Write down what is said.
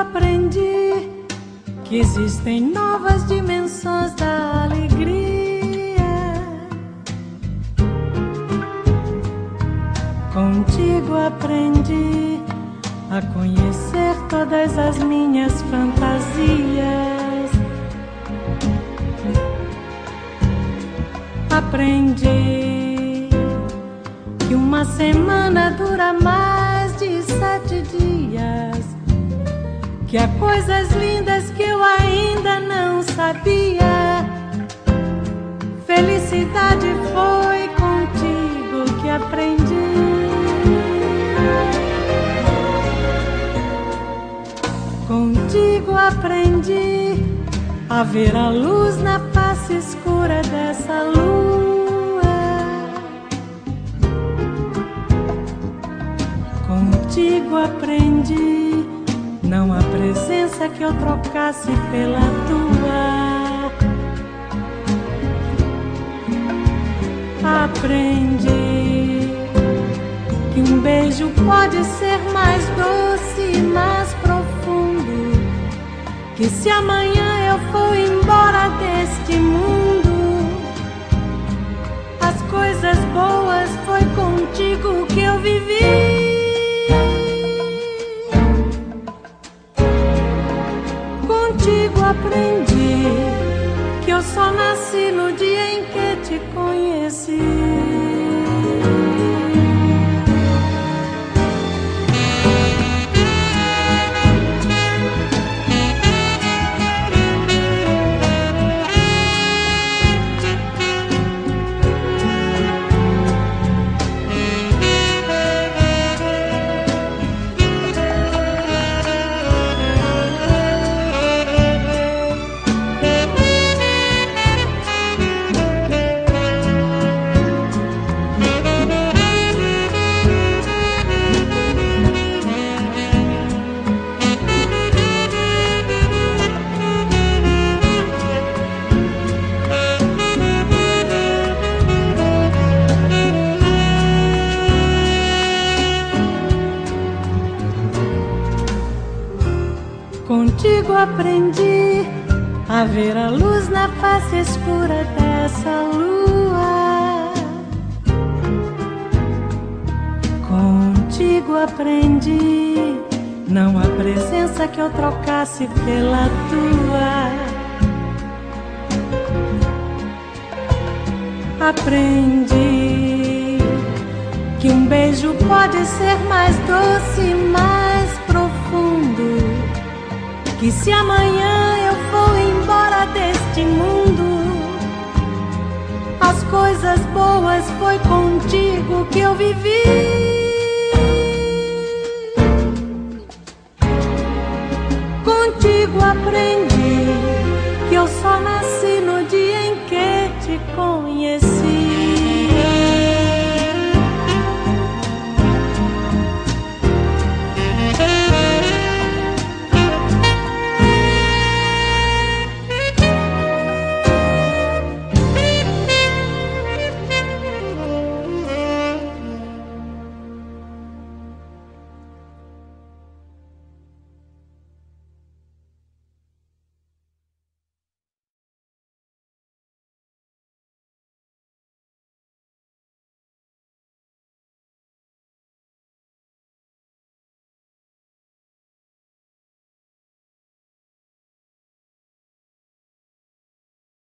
Aprendi que existem novas dimensões da alegria. Contigo aprendi a conhecer todas as minhas fantasias. Aprendi que uma semana dura mais de sete dias, que há coisas lindas que eu ainda não sabia. Felicidade foi contigo que aprendi. Contigo aprendi a ver a luz na face escura dessa lua. Contigo aprendi não há presença que eu trocasse pela tua. Aprendi que um beijo pode ser mais doce e mais profundo. Que se amanhã eu for embora deste mundo, as coisas boas foi contigo que eu vivi. Contigo aprendi que eu só nasci no dia em que te conheci. Contigo aprendi a ver a luz na face escura dessa lua. Contigo aprendi não há presença que eu trocasse pela tua. Aprendi que um beijo pode ser mais doce e mais. Que se amanhã eu for embora deste mundo, as coisas boas foi contigo que eu vivi. Contigo aprendi que eu só nasci no dia em que te conheci.